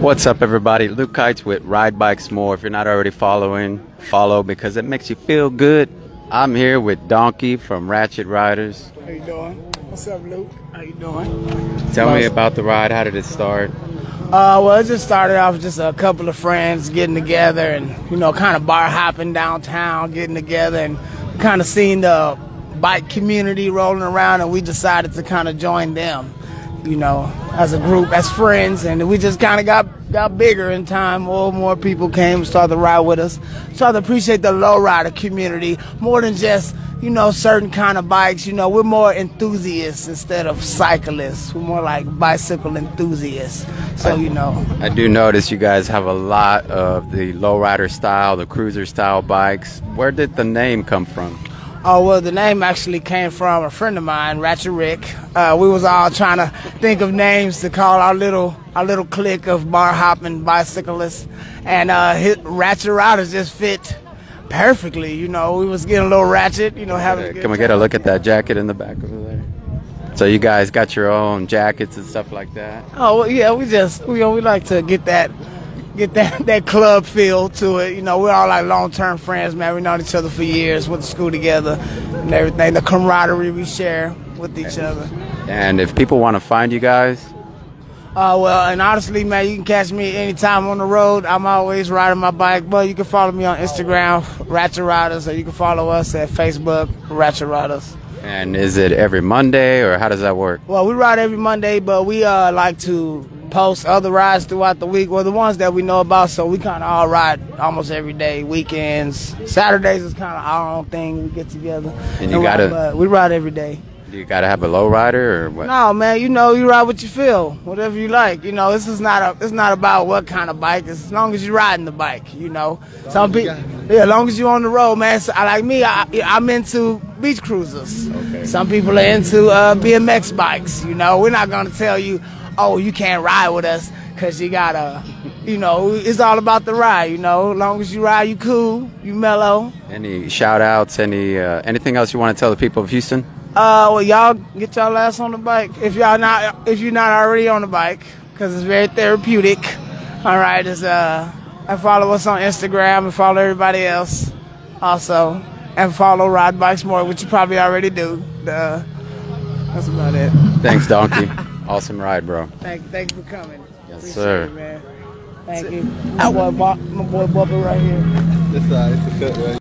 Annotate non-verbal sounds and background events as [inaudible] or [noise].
What's up, everybody? Luke Kites with Ride Bikes More. If you're not already following, follow because it makes you feel good. I'm here with Donkey from Ratchet Riders. How you doing? What's up, Luke? How you doing? Tell me about the ride. How did it start? Uh, well, it just started off with just a couple of friends getting together and, you know, kind of bar hopping downtown, getting together and kind of seeing the bike community rolling around and we decided to kind of join them, you know, as a group, as friends. And we just kind of got, got bigger in time. More more people came, started to ride with us. Started to appreciate the lowrider community more than just, you know, certain kind of bikes. You know, we're more enthusiasts instead of cyclists. We're more like bicycle enthusiasts. So, you know, I do notice you guys have a lot of the lowrider style, the cruiser style bikes. Where did the name come from? Oh well, the name actually came from a friend of mine, Ratchet Rick. Uh, we was all trying to think of names to call our little our little clique of bar hopping bicyclists, and uh, his, Ratchet Riders just fit perfectly. You know, we was getting a little ratchet. You know, having. Can we get a look at that jacket in the back over there? So you guys got your own jackets and stuff like that. Oh well, yeah, we just we we like to get that get that [laughs] that club feel to it. You know, we're all like long term friends, man. We known each other for years, went to school together, and everything. The camaraderie we share with each other. And if people want to find you guys, Uh, well, and honestly, man, you can catch me anytime on the road. I'm always riding my bike, but you can follow me on Instagram, Ratchet Riders, or you can follow us at Facebook, Ratchet Riders. and is it every Monday or how does that work? Well, we ride every Monday, but we uh, like to post other rides throughout the week. Well, the ones that we know about, so we kind of all ride almost every day. Weekends, Saturdays is kind of our own thing. We get together And you ride, gotta- but we ride every day. You got to have a low rider or what? No, man, you know, you ride what you feel, whatever you like. You know, this is not a, it's not about what kind of bike. It's as long as you're riding the bike. You know, some people, yeah, as long as you're on the road, man. So, like me, I, I'm into beach cruisers. Okay. Some people are into uh, BMX bikes. You know, we're not gonna tell you, oh, you can't ride with us because you gotta. You know, it's all about the ride. You know, as long as you ride, you cool, you mellow. Any shout outs? Any uh, anything else you want to tell the people of Houston? Uh, well, y'all get y'all ass on the bike if y'all not if you're not already on the bike because it's very therapeutic. All right, is uh, and follow us on Instagram and follow everybody else also, and follow Ride Bikes More, which you probably already do. Uh, that's about it. Thanks, Donkey. [laughs] awesome ride, bro. Thank, thank you for coming. Yes, Appreciate sir. it, man. Thank you. My boy, Bob, my boy Bubba right here. It's, uh, it's a cut, right?